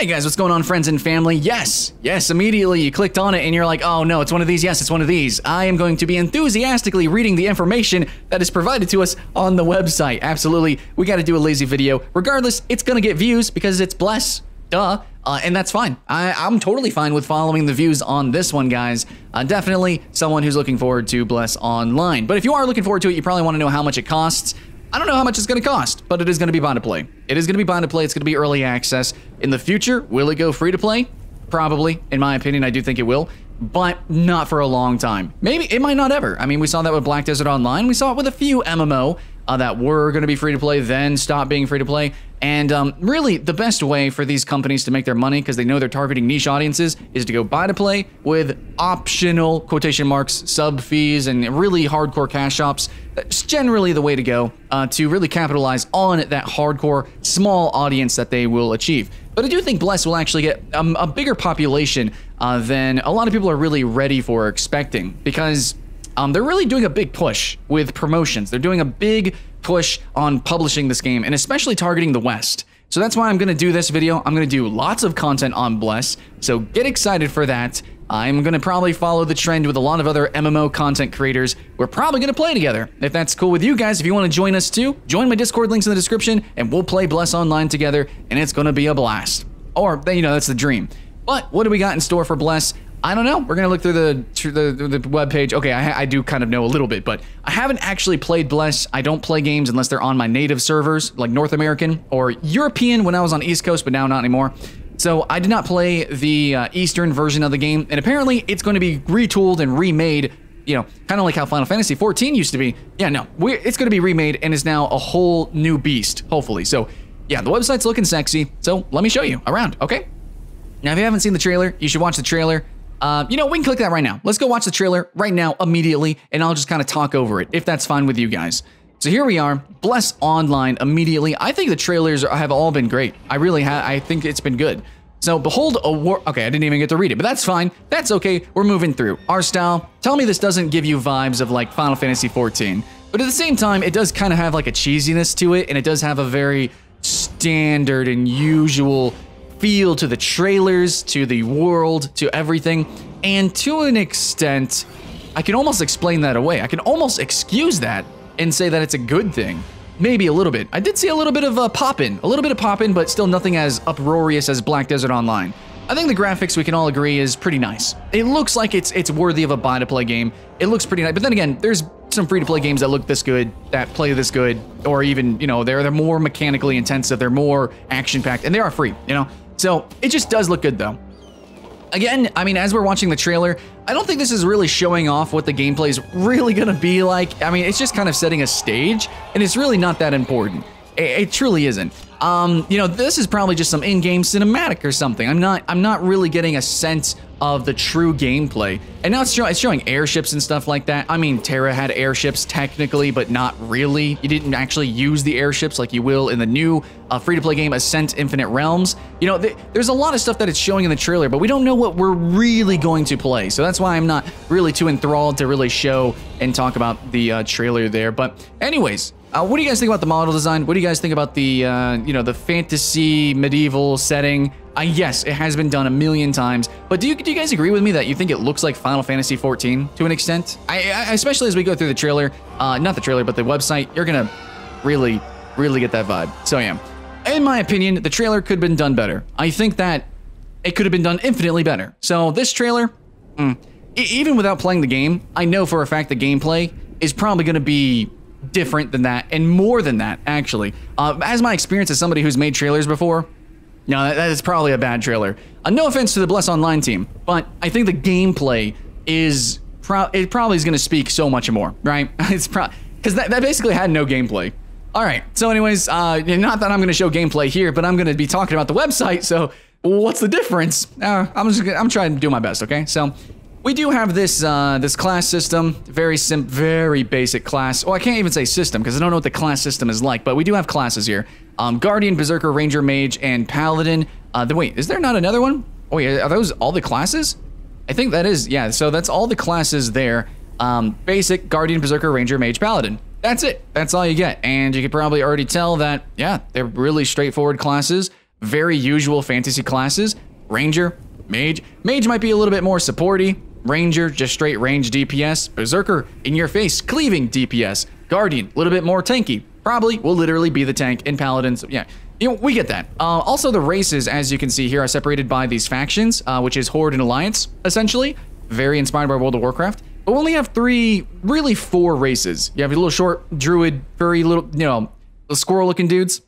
Hey guys, what's going on, friends and family? Yes, yes, immediately you clicked on it and you're like, oh no, it's one of these. Yes, it's one of these. I am going to be enthusiastically reading the information that is provided to us on the website. Absolutely, we got to do a lazy video. Regardless, it's to get views because it's Bless. Duh. Uh, and that's fine. I, I'm totally fine with following the views on this one, guys. Uh, definitely someone who's looking forward to Bless Online. But if you are looking forward to it, you probably want to know how much it costs. I don't know how much it's going to cost, but it is going to be buy to play. It is going to be buy to play. It's going to be early access. In the future, will it go free to play? Probably. In my opinion, I do think it will, but not for a long time. Maybe it might not ever. I mean, we saw that with Black Desert Online. We saw it with a few MMO uh, that were going to be free to play, then stop being free to play. And um, really, the best way for these companies to make their money, because they know they're targeting niche audiences, is to go buy to play with optional quotation marks, sub fees, and really hardcore cash shops. That's generally the way to go uh, to really capitalize on that hardcore small audience that they will achieve. But I do think Bless will actually get um, a bigger population uh, than a lot of people are really ready for or expecting, because um, they're really doing a big push with promotions. They're doing a big push on publishing this game and especially targeting the West. So that's why I'm going to do this video. I'm going to do lots of content on Bless. So get excited for that. I'm going to probably follow the trend with a lot of other MMO content creators. We're probably going to play together. If that's cool with you guys, if you want to join us too, join my Discord links in the description and we'll play Bless Online together and it's going to be a blast. Or, you know, that's the dream. But what do we got in store for Bless? I don't know. We're gonna look through the the, the web page. Okay, I, I, do kind of know a little bit, but I haven't actually played Bless. I don't play games unless they're on my native servers, like North American or European when I was on East Coast, but now not anymore. So I did not play the uh, Eastern version of the game, and apparently it's going to be retooled and remade. You know, kind of like how Final Fantasy 14 used to be. Yeah, no, it's going to be remade and is now a whole new beast, hopefully. So, yeah, the website's looking sexy. So let me show you around, okay? Now, if you haven't seen the trailer, you should watch the trailer. Uh, you know, we can click that right now. Let's go watch the trailer right now, immediately, and I'll just kind of talk over it, if that's fine with you guys. So here we are, Bless Online immediately. I think the trailers have all been great. I really have, I think it's been good. So behold a war, okay, I didn't even get to read it, but that's fine. That's okay, we're moving through. Our style, tell me this doesn't give you vibes of like Final Fantasy 14. But at the same time, it does kind of have like a cheesiness to it, and it does have a very standard and usual feel to the trailers, to the world, to everything. And to an extent, I can almost explain that away. I can almost excuse that and say that it's a good thing. Maybe a little bit. I did see a little bit of a uh, pop-in, a little bit of pop-in, but still nothing as uproarious as Black Desert Online. I think the graphics we can all agree is pretty nice. It looks like it's it's worthy of a buy-to-play game. It looks pretty nice, but then again, there's some free-to-play games that look this good, that play this good, or even, you know, they're they're more mechanically intensive, they're more action-packed, and they are free, you know? So it just does look good though. Again, I mean, as we're watching the trailer, I don't think this is really showing off what the gameplay is really gonna be like. I mean, it's just kind of setting a stage, and it's really not that important. It, it truly isn't. Um, you know, this is probably just some in-game cinematic or something. I'm not, I'm not really getting a sense of the true gameplay. And now it's, show, it's showing airships and stuff like that. I mean, TERA had airships technically, but not really. You didn't actually use the airships like you will in the new uh, free-to-play game Ascent Infinite Realms. You know, th there's a lot of stuff that it's showing in the trailer, but we don't know what we're really going to play. So that's why I'm not really too enthralled to really show and talk about the uh, trailer there. But anyways, uh, what do you guys think about the model design? What do you guys think about the, uh, you know, the fantasy medieval setting? Uh, yes, it has been done a million times, but do you, do you guys agree with me that you think it looks like Final Fantasy XIV to an extent? I, I especially as we go through the trailer, uh, not the trailer, but the website, you're gonna really, really get that vibe. So yeah, in my opinion, the trailer could have been done better. I think that it could have been done infinitely better. So this trailer, mm, even without playing the game, I know for a fact the gameplay is probably gonna be different than that and more than that, actually. Uh, as my experience as somebody who's made trailers before, no, that, that is probably a bad trailer. Uh, no offense to the Bless Online team, but I think the gameplay is pro it probably is going to speak so much more, right? it's pro because that, that basically had no gameplay. All right. So, anyways, uh, not that I'm going to show gameplay here, but I'm going to be talking about the website. So, what's the difference? Uh, I'm just gonna, I'm trying to do my best. Okay. So, we do have this uh, this class system, very sim, very basic class. Oh, I can't even say system because I don't know what the class system is like. But we do have classes here: um, Guardian, Berserker, Ranger, Mage, and Paladin. Uh, the, wait, is there not another one? Oh, yeah, are those all the classes? I think that is, yeah. So that's all the classes there. Um, basic, Guardian, Berserker, Ranger, Mage, Paladin. That's it. That's all you get. And you could probably already tell that, yeah, they're really straightforward classes. very usual fantasy classes. Ranger, Mage. Mage might be a little bit more supporty. Ranger, just straight range DPS. Berserker, in your face, cleaving DPS. Guardian, a little bit more tanky. Probably will literally be the tank. in Paladins, yeah. You know, we get that. Uh, also, the races, as you can see here, are separated by these factions, uh, which is Horde and Alliance, essentially. Very inspired by World of Warcraft. But we only have three, really four races. You have a little short druid, very little, you know, squirrel-looking dudes.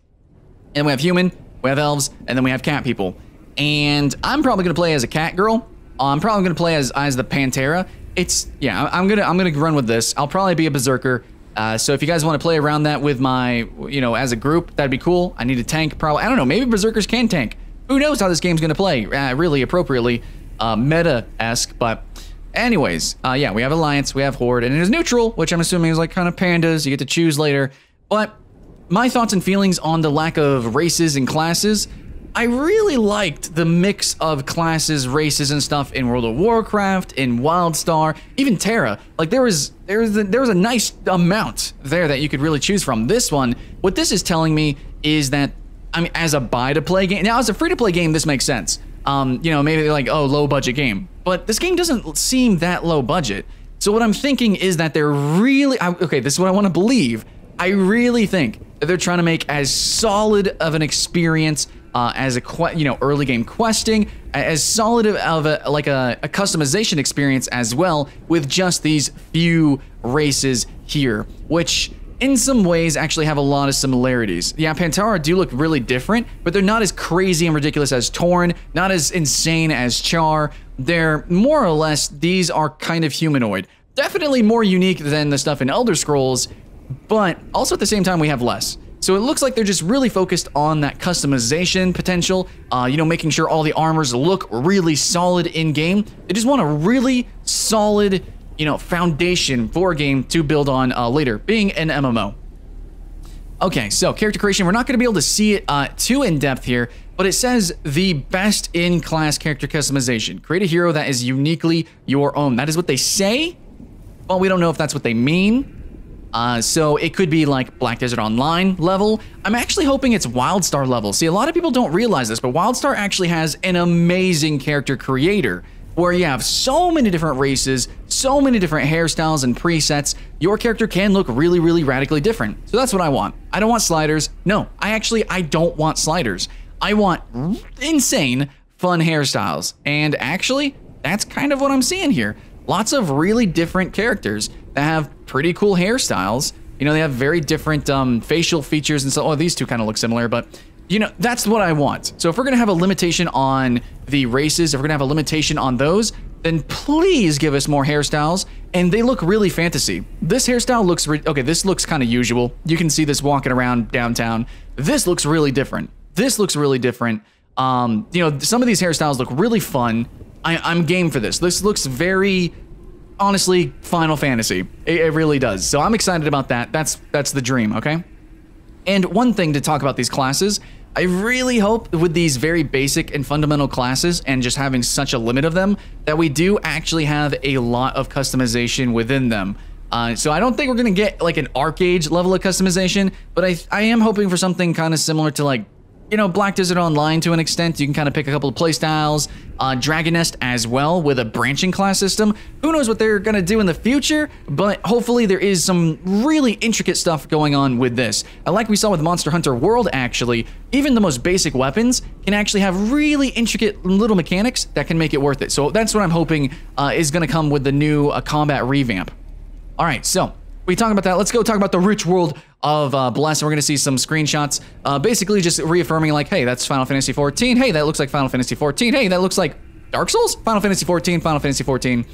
And we have human, we have elves, and then we have cat people. And I'm probably gonna play as a cat girl. I'm probably gonna play as as the Pantera. It's yeah, I'm gonna I'm gonna run with this. I'll probably be a berserker. Uh, so if you guys want to play around that with my, you know, as a group, that'd be cool. I need a tank, probably. I don't know. Maybe berserkers can tank. Who knows how this game's gonna play? Uh, really appropriately, uh, meta-esque. But, anyways, uh, yeah, we have alliance, we have horde, and it is neutral, which I'm assuming is like kind of pandas. You get to choose later. But my thoughts and feelings on the lack of races and classes. I really liked the mix of classes, races, and stuff in World of Warcraft, in WildStar, even TERA. Like there was there was a, there was a nice amount there that you could really choose from. This one, what this is telling me is that I mean, as a buy to play game, now as a free to play game, this makes sense. Um, you know, maybe they're like, oh, low budget game, but this game doesn't seem that low budget. So what I'm thinking is that they're really I, okay. This is what I want to believe. I really think that they're trying to make as solid of an experience uh, as a you know early game questing, as solid of a like a, a customization experience as well with just these few races here, which in some ways actually have a lot of similarities. Yeah, Pantera do look really different, but they're not as crazy and ridiculous as Tauren, not as insane as Charr. They're more or less, these are kind of humanoid. Definitely more unique than the stuff in Elder Scrolls, but also at the same time we have less. So it looks like they're just really focused on that customization potential, uh, you know, making sure all the armors look really solid in game. They just want a really solid, you know, foundation for a game to build on uh, later, being an MMO. Okay, so character creation, we're not going to be able to see it uh, too in depth here, but it says the best in class character customization. Create a hero that is uniquely your own. That is what they say. Well, we don't know if that's what they mean. Uh, so it could be like Black Desert Online level. I'm actually hoping it's Wildstar level. See, a lot of people don't realize this, but Wildstar actually has an amazing character creator where you have so many different races, so many different hairstyles and presets, your character can look really, really radically different. So that's what I want. I don't want sliders. No, I actually, I don't want sliders. I want insane fun hairstyles. And actually, that's kind of what I'm seeing here. Lots of really different characters that have pretty cool hairstyles. You know, they have very different um, facial features and so. Oh, these two kind of look similar, but you know, that's what I want. So if we're gonna have a limitation on the races, if we're gonna have a limitation on those, then please give us more hairstyles. And they look really fantasy. This hairstyle looks okay. This looks kind of usual. You can see this walking around downtown. This looks really different. This looks really different. Um, you know, some of these hairstyles look really fun. I, I'm game for this. This looks very honestly Final Fantasy. It, it, really does. So I'm excited about that. That's that's the dream, okay? And one thing to talk about these classes, I really hope with these very basic and fundamental classes and just having such a limit of them that we do actually have a lot of customization within them. Uh, so I don't think we're gonna get like an ArcheAge level of customization, but I I am hoping for something kind of similar to like you know, Black Desert Online to an extent. You can kind of pick a couple of playstyles. Uh, Dragon Nest as well with a branching class system. Who knows what they're going to do in the future, but hopefully there is some really intricate stuff going on with this. I like we saw with Monster Hunter World, actually, even the most basic weapons can actually have really intricate little mechanics that can make it worth it. So that's what I'm hoping uh, is going to come with the new uh, combat revamp. All right, so we talk about that. Let's go talk about the rich world of uh, Bless. We're going to see some screenshots, uh, basically just reaffirming like, hey, that's Final Fantasy 14. Hey, that looks like Final Fantasy 14. Hey, that looks like Dark Souls. Final Fantasy 14. Final Fantasy 14.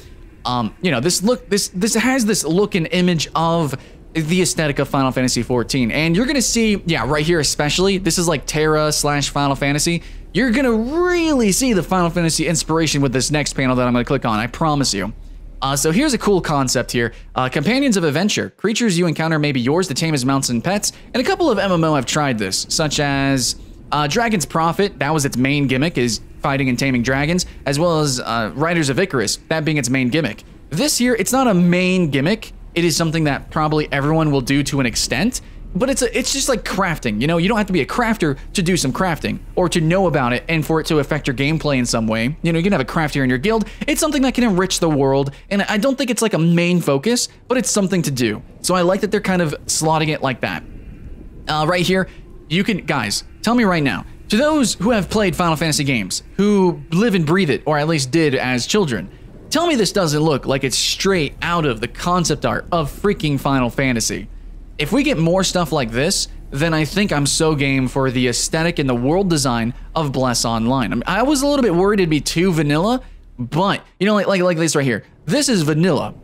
Um, you know, this look, this this has this look and image of the aesthetic of Final Fantasy 14, and you're gonna see, yeah, right here especially. This is like TERA slash Final Fantasy. You're gonna really see the Final Fantasy inspiration with this next panel that I'm gonna click on. I promise you. Uh, so here's a cool concept here. Uh, companions of adventure. Creatures you encounter may be yours to tame as mounts and pets, and a couple of MMO have tried this, such as uh, Dragon's Prophet, that was its main gimmick, is fighting and taming dragons, as well as uh, Riders of Icarus, that being its main gimmick. This here, it's not a main gimmick, it is something that probably everyone will do to an extent, but it's a, it's just like crafting. You know, you don't have to be a crafter to do some crafting or to know about it and for it to affect your gameplay in some way. You know, you can have a crafter in your guild. It's something that can enrich the world, and I don't think it's like a main focus, but it's something to do. So I like that they're kind of slotting it like that. Uh, right here, you can guys tell me right now. To those who have played Final Fantasy games, who live and breathe it, or at least did as children, tell me this doesn't look like it's straight out of the concept art of freaking Final Fantasy. If we get more stuff like this, then I think I'm so game for the aesthetic and the world design of Bless Online. I, mean, I was a little bit worried it'd be too vanilla, but you know, like like like this right here. This is vanilla.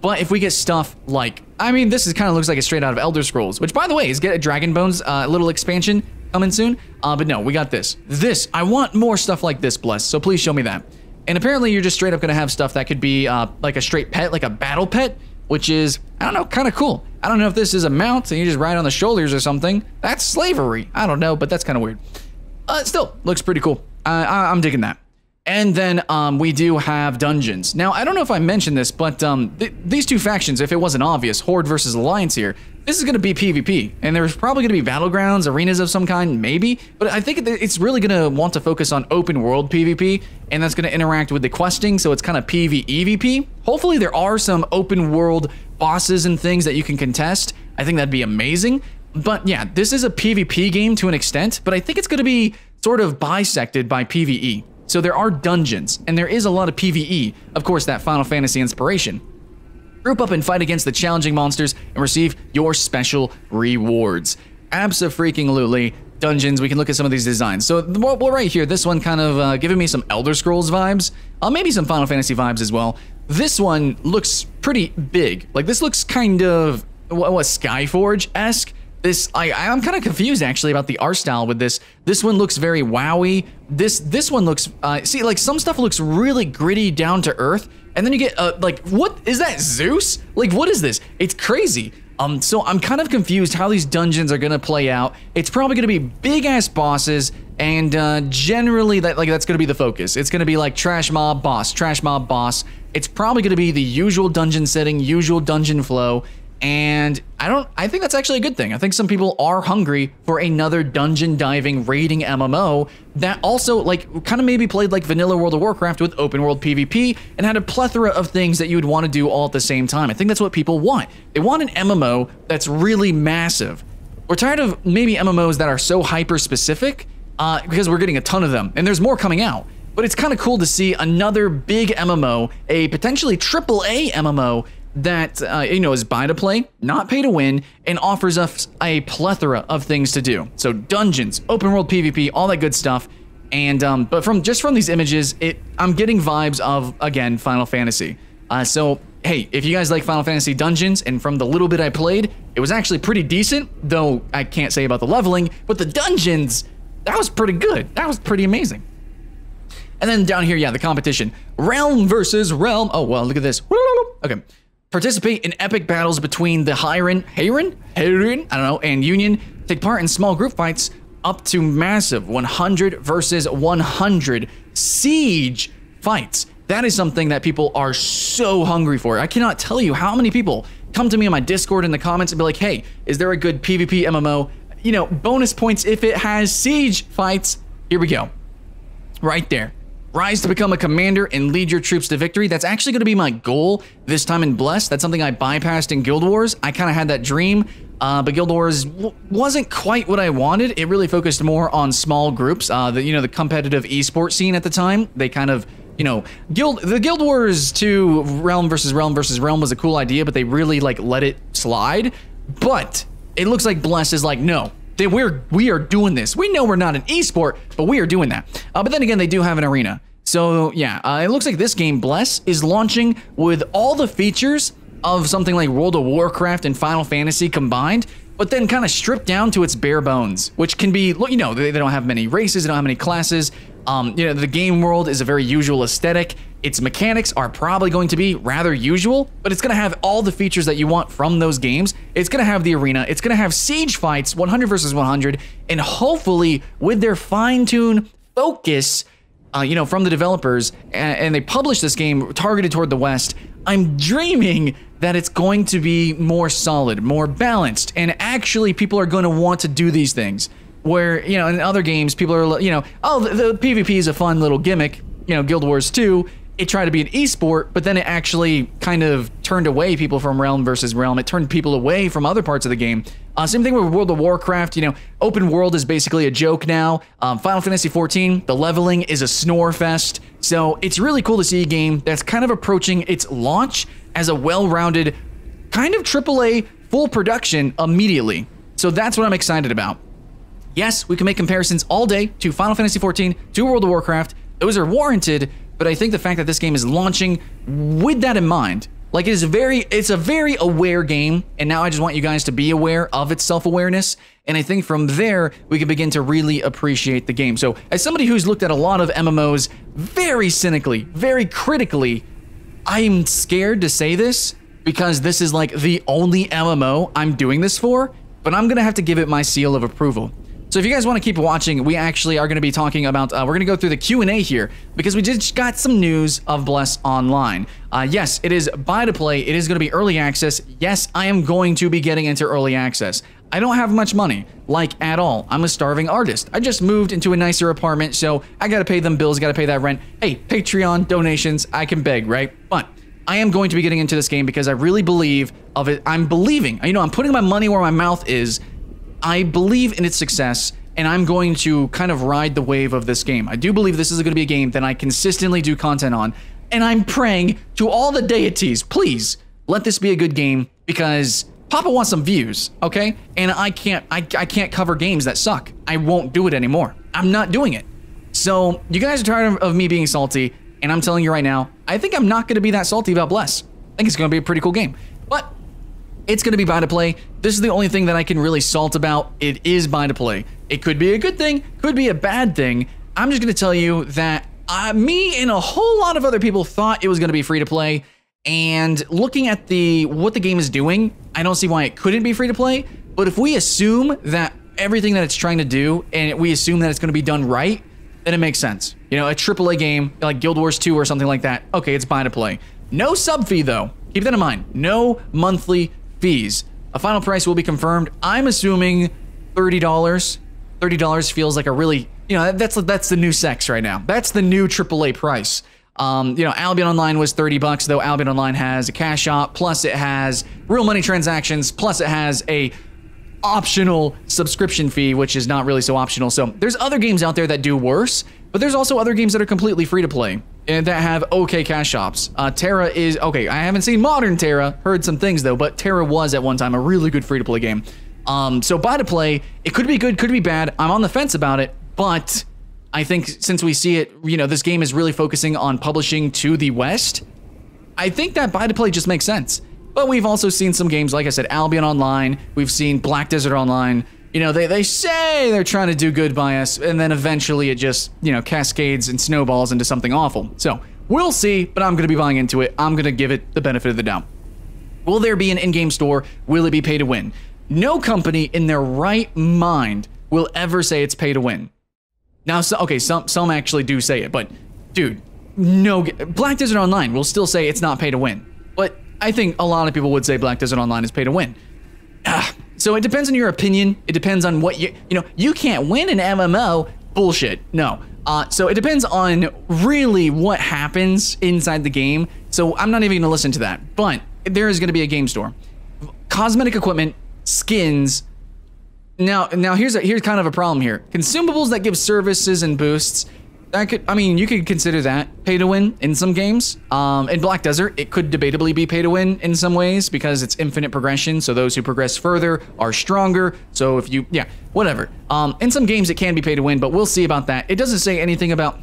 But if we get stuff like, I mean, this is kind of looks like it's straight out of Elder Scrolls, which by the way is get a Dragon Bones uh, little expansion coming soon. Uh, but no, we got this. This I want more stuff like this, Bless. So please show me that. And apparently, you're just straight up gonna have stuff that could be uh, like a straight pet, like a battle pet, which is I don't know, kind of cool. I don't know if this is a mount and you just ride on the shoulders or something. That's slavery. I don't know, but that's kind of weird. Uh, still, looks pretty cool. Uh, I, I'm digging that. And then um, we do have dungeons. Now, I don't know if I mentioned this, but um, th these two factions, if it wasn't obvious, Horde versus Alliance here, this is going to be PvP. And there's probably going to be battlegrounds, arenas of some kind, maybe. But I think it's really going to want to focus on open world PvP, and that's going to interact with the questing, so it's kind of PvEVP. Hopefully there are some open world bosses and things that you can contest. I think that'd be amazing. But yeah, this is a PvP game to an extent, but I think it's going to be sort of bisected by PvE. So there are dungeons, and there is a lot of PvE, of course, that Final Fantasy inspiration. Group up and fight against the challenging monsters and receive your special rewards. Abso-freaking-lutely, dungeons, we can look at some of these designs. So, well, right here, this one kind of uh, giving me some Elder Scrolls vibes, uh, maybe some Final Fantasy vibes as well. This one looks pretty big. Like, this looks kind of, what, what Skyforge-esque, this I I'm kind of confused actually about the art style with this. This one looks very wowy. This this one looks uh, see like some stuff looks really gritty down to earth, and then you get uh, like what is that Zeus? Like what is this? It's crazy. Um, so I'm kind of confused how these dungeons are gonna play out. It's probably gonna be big ass bosses, and uh, generally that like that's gonna be the focus. It's gonna be like trash mob boss, trash mob boss. It's probably gonna be the usual dungeon setting, usual dungeon flow, and I don't I think that's actually a good thing. I think some people are hungry for another dungeon diving raiding MMO that also like kind of maybe played like vanilla World of Warcraft with open world PvP and had a plethora of things that you would want to do all at the same time. I think that's what people want. They want an MMO that's really massive. We're tired of maybe MMOs that are so hyper specific uh, because we're getting a ton of them and there's more coming out. But it's kind of cool to see another big MMO, a potentially triple A MMO that uh, you know is buy to play, not pay to win, and offers us a plethora of things to do. So dungeons, open world PvP, all that good stuff. And um, but from just from these images, it I'm getting vibes of again Final Fantasy. Uh, so hey, if you guys like Final Fantasy Dungeons, and from the little bit I played, it was actually pretty decent. Though I can't say about the leveling, but the dungeons that was pretty good. That was pretty amazing. And then down here, yeah, the competition. Realm versus Realm. Oh, well, look at this. Okay. Participate in epic battles between the Hyren, Hyren, Hyren, I don't know, and Union. Take part in small group fights up to massive 100 versus 100 siege fights. That is something that people are so hungry for. I cannot tell you how many people come to me on my Discord in the comments and be like, hey, is there a good PvP MMO? You know, bonus points if it has siege fights. Here we go. Right there. Rise to become a commander and lead your troops to victory. That's actually going to be my goal this time in Blessed. That's something I bypassed in Guild Wars. I kind of had that dream, uh, but Guild Wars wasn't quite what I wanted. It really focused more on small groups. Uh, the you know the competitive esports scene at the time. They kind of you know guild the Guild Wars 2 realm versus realm versus realm was a cool idea, but they really like let it slide. But it looks like Blessed is like no, they, we're we are doing this. We know we're not an esport, but we are doing that. Uh, but then again, they do have an arena. So yeah, uh, it looks like this game, Bless, is launching with all the features of something like World of Warcraft and Final Fantasy combined, but then kind of stripped down to its bare bones, which can be, you know, they, they don't have many races, they don't have many classes. Um, you know, the game world is a very usual aesthetic. Its mechanics are probably going to be rather usual, but it's going to have all the features that you want from those games. It's going to have the arena, it's going to have siege fights, 100 versus 100, and hopefully with their fine-tuned focus, uh, you know, from the developers, and, and, they published this game targeted toward the West. I'm dreaming that it's going to be more solid, more balanced, and actually people are going to want to do these things. Where, you know, in other games, people are, you know, oh, the, the PvP is a fun little gimmick. You know, Guild Wars 2, it tried to be an esport, but then it actually kind of turned away people from Realm versus Realm. It turned people away from other parts of the game. Uh, same thing with World of Warcraft. You know, open world is basically a joke now. Um, Final Fantasy XIV, the leveling is a snore fest. So it's really cool to see a game that's kind of approaching its launch as a well-rounded kind of AAA full production immediately. So that's what I'm excited about. Yes, we can make comparisons all day to Final Fantasy XIV, to World of Warcraft. Those are warranted, but I think the fact that this game is launching with that in mind, like it is very, it's a very aware game, and now I just want you guys to be aware of its self-awareness, and I think from there, we can begin to really appreciate the game. So as somebody who's looked at a lot of MMOs very cynically, very critically, I'm scared to say this because this is like the only MMO I'm doing this for, but I'm gonna have to give it my seal of approval. So if you guys want to keep watching, we actually are going to be talking about, uh, we're going to go through the Q&A here because we just got some news of Bless Online. Uh, yes, it is buy to play. It is going to be early access. Yes, I am going to be getting into early access. I don't have much money, like at all. I'm a starving artist. I just moved into a nicer apartment, so I gotta pay them bills, gotta pay that rent. Hey, Patreon, donations, I can beg, right? But I am going to be getting into this game because I really believe of it. I'm believing, you know, I'm putting my money where my mouth is I believe in its success, and I'm going to kind of ride the wave of this game. I do believe this is going to be a game that I consistently do content on, and I'm praying to all the deities, please let this be a good game because Papa wants some views, okay? And I can't, I, I can't cover games that suck. I won't do it anymore. I'm not doing it. So you guys are tired of, of me being salty, and I'm telling you right now, I think I'm not going to be that salty about Bless. I think it's going to be a pretty cool game. But it's going to be buy to play. This is the only thing that I can really salt about. It is buy to play. It could be a good thing, could be a bad thing. I'm just going to tell you that uh, me and a whole lot of other people thought it was going to be free to play. And looking at the what the game is doing, I don't see why it couldn't be free to play. But if we assume that everything that it's trying to do, and we assume that it's going to be done right, then it makes sense. You know, a AAA game like Guild Wars 2 or something like that. Okay, it's buy to play. No sub fee though. Keep that in mind. No monthly fees. A final price will be confirmed. I'm assuming $30. $30 feels like a really, you know, that's that's the new sex right now. That's the new AAA price. Um, you know, Albion Online was 30 bucks, though Albion Online has a cash shop, plus it has real money transactions, plus it has a optional subscription fee, which is not really so optional. So there's other games out there that do worse, but there's also other games that are completely free to play and that have okay cash shops. Uh, TERA is okay. I haven't seen modern TERA, Heard some things though, but TERA was at one time a really good free to play game. Um, so buy to play, it could be good, could be bad. I'm on the fence about it, but I think since we see it, you know, this game is really focusing on publishing to the West. I think that buy to play just makes sense. But we've also seen some games, like I said, Albion Online. We've seen Black Desert Online you know, they, they say they're trying to do good by us, and then eventually it just, you know, cascades and snowballs into something awful. So, we'll see, but I'm going to be buying into it. I'm going to give it the benefit of the doubt. Will there be an in-game store? Will it be pay to win? No company in their right mind will ever say it's pay to win. Now, so, okay, some some actually do say it, but dude, no. Black Desert Online will still say it's not pay to win, but I think a lot of people would say Black Desert Online is pay to win. Ah, so it depends on your opinion. It depends on what you, you know, you can't win an MMO. Bullshit. No. Uh, so it depends on really what happens inside the game. So I'm not even going to listen to that. But there is going to be a game store. Cosmetic equipment, skins. Now, now here's a, here's kind of a problem here. Consumables that give services and boosts that could, I mean, you could consider that pay to win in some games. Um, in Black Desert, it could debatably be pay to win in some ways because it's infinite progression. So those who progress further are stronger. So if you, yeah, whatever. Um, in some games, it can be pay to win, but we'll see about that. It doesn't say anything about.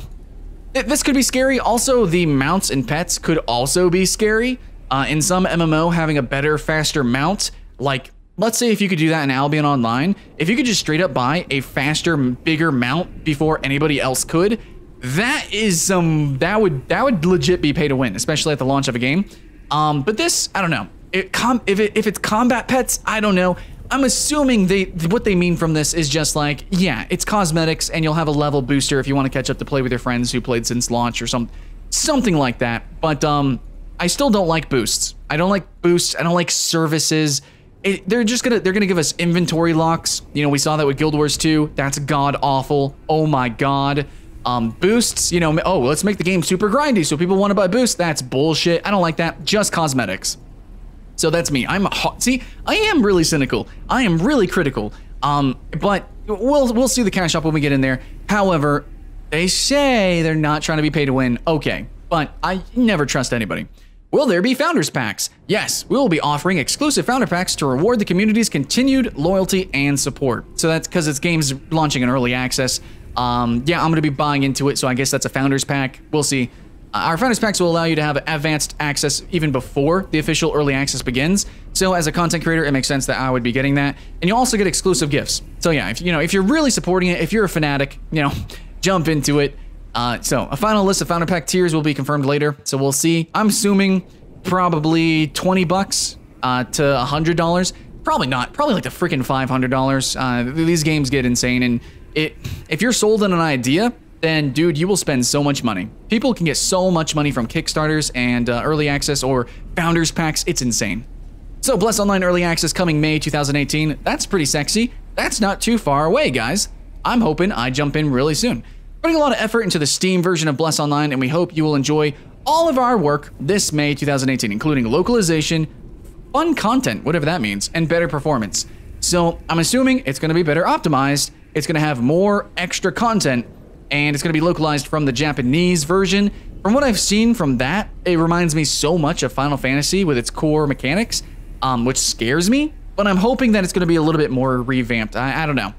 This could be scary. Also, the mounts and pets could also be scary. Uh, in some MMO, having a better, faster mount, like let's say if you could do that in Albion Online, if you could just straight up buy a faster, bigger mount before anybody else could, that is some that would that would legit be pay to win, especially at the launch of a game. Um, but this, I don't know. It com if it if it's combat pets, I don't know. I'm assuming they what they mean from this is just like, yeah, it's cosmetics, and you'll have a level booster if you want to catch up to play with your friends who played since launch or some something like that. But um, I still don't like boosts. I don't like boosts. I don't like services. It, they're just gonna they're gonna give us inventory locks. You know, we saw that with Guild Wars 2. That's god awful. Oh my god. Um, boosts, you know, oh, let's make the game super grindy so people want to buy boosts. That's bullshit. I don't like that. Just cosmetics. So that's me. I'm a see, I am really cynical. I am really critical. Um, but we'll we'll see the cash shop when we get in there. However, they say they're not trying to be paid to win. Okay, but I never trust anybody. Will there be Founders Packs? Yes, we will be offering exclusive Founder Packs to reward the community's continued loyalty and support. So that's because it's games launching in early access. Um, yeah, I'm going to be buying into it, so I guess that's a Founders Pack. We'll see. Uh, our Founders Packs will allow you to have advanced access even before the official early access begins. So as a content creator, it makes sense that I would be getting that. And you also get exclusive gifts. So yeah, if you know, if you're really supporting it, if you're a fanatic, you know, jump into it. Uh, so a final list of founder pack tiers will be confirmed later. So we'll see. I'm assuming probably 20 bucks uh, to $100. Probably not. Probably like the freaking $500. Uh, these games get insane. And it, if you're sold on an idea, then dude, you will spend so much money. People can get so much money from Kickstarters and uh, early access or founders packs. It's insane. So Bless Online Early Access coming May 2018. That's pretty sexy. That's not too far away, guys. I'm hoping I jump in really soon. Putting a lot of effort into the Steam version of Bless Online, and we hope you will enjoy all of our work this May 2018, including localization, fun content, whatever that means, and better performance. So I'm assuming it's going to be better optimized, it's going to have more extra content, and it's going to be localized from the Japanese version. From what I've seen from that, it reminds me so much of Final Fantasy with its core mechanics, um, which scares me, but I'm hoping that it's going to be a little bit more revamped. I, I don't know.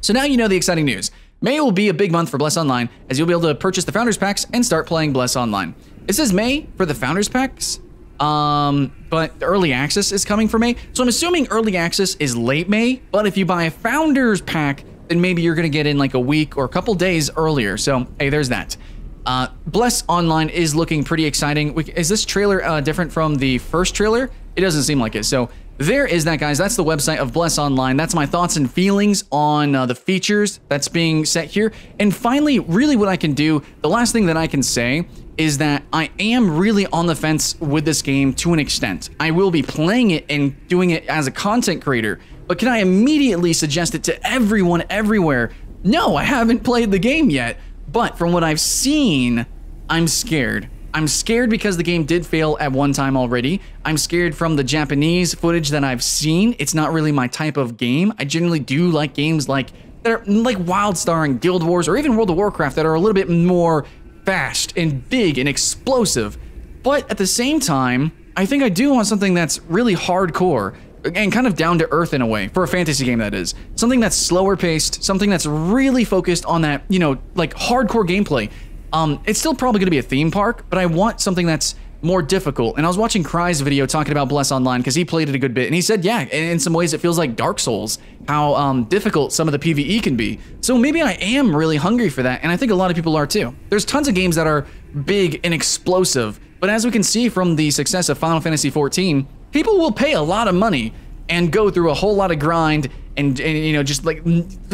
So now you know the exciting news. May will be a big month for Bless Online, as you'll be able to purchase the Founders Packs and start playing Bless Online. It says May for the Founders Packs, um, but early access is coming for May. So I'm assuming early access is late May, but if you buy a Founders Pack, then maybe you're gonna get in like a week or a couple days earlier. So hey, there's that. Uh, Bless Online is looking pretty exciting. Is this trailer uh, different from the first trailer? It doesn't seem like it. So there is that, guys. That's the website of Bless Online. That's my thoughts and feelings on uh, the features that's being set here. And finally, really what I can do, the last thing that I can say is that I am really on the fence with this game to an extent. I will be playing it and doing it as a content creator, but can I immediately suggest it to everyone everywhere? No, I haven't played the game yet, but from what I've seen, I'm scared. I'm scared because the game did fail at one time already. I'm scared from the Japanese footage that I've seen. It's not really my type of game. I generally do like games like that are like WildStar and Guild Wars or even World of Warcraft that are a little bit more fast and big and explosive. But at the same time, I think I do want something that's really hardcore and kind of down to earth in a way for a fantasy game that is. Something that's slower paced, something that's really focused on that, you know, like hardcore gameplay. Um, it's still probably going to be a theme park, but I want something that's more difficult. And I was watching Cry's video talking about Bless Online because he played it a good bit, and he said, yeah, in some ways it feels like Dark Souls, how um, difficult some of the PVE can be. So maybe I am really hungry for that, and I think a lot of people are too. There's tons of games that are big and explosive, but as we can see from the success of Final Fantasy XIV, people will pay a lot of money and go through a whole lot of grind and, and you know just like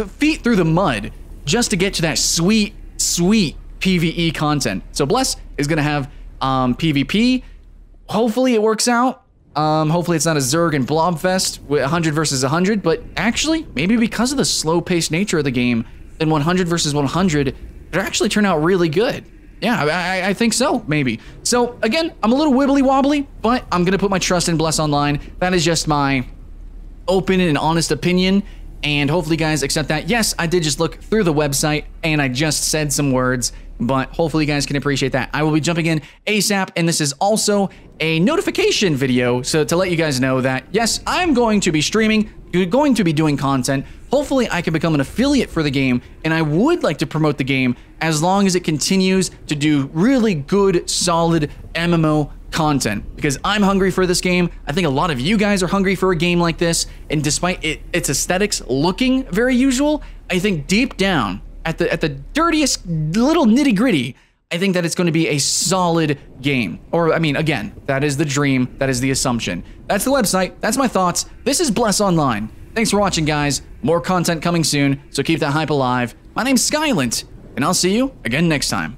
feet through the mud just to get to that sweet, sweet PVE content. So Bless is going to have um, PvP. Hopefully it works out. Um, hopefully it's not a Zerg and Blobfest with 100 versus 100, but actually, maybe because of the slow-paced nature of the game, then 100 versus 100 it actually turn out really good. Yeah, I, I, think so, maybe. So, again, I'm a little wibbly wobbly, but I'm to put my trust in Bless Online. That is just my open and honest opinion, and hopefully you guys accept that. Yes, I did just look through the website, and I just said some words but hopefully you guys can appreciate that. I will be jumping in ASAP, and this is also a notification video, so to let you guys know that, yes, I'm going to be streaming, going to be doing content. Hopefully I can become an affiliate for the game, and I would like to promote the game as long as it continues to do really good, solid MMO content because I'm hungry for this game. I think a lot of you guys are hungry for a game like this, and despite it, its aesthetics looking very usual, I think deep down at the at the dirtiest little nitty gritty, I think that it's going to be a solid game. Or, I mean, again, that is the dream. That is the assumption. That's the website. That's my thoughts. This is Bless Online. Thanks for watching, guys. More content coming soon, so keep that hype alive. My name's Skylent, and I'll see you again next time.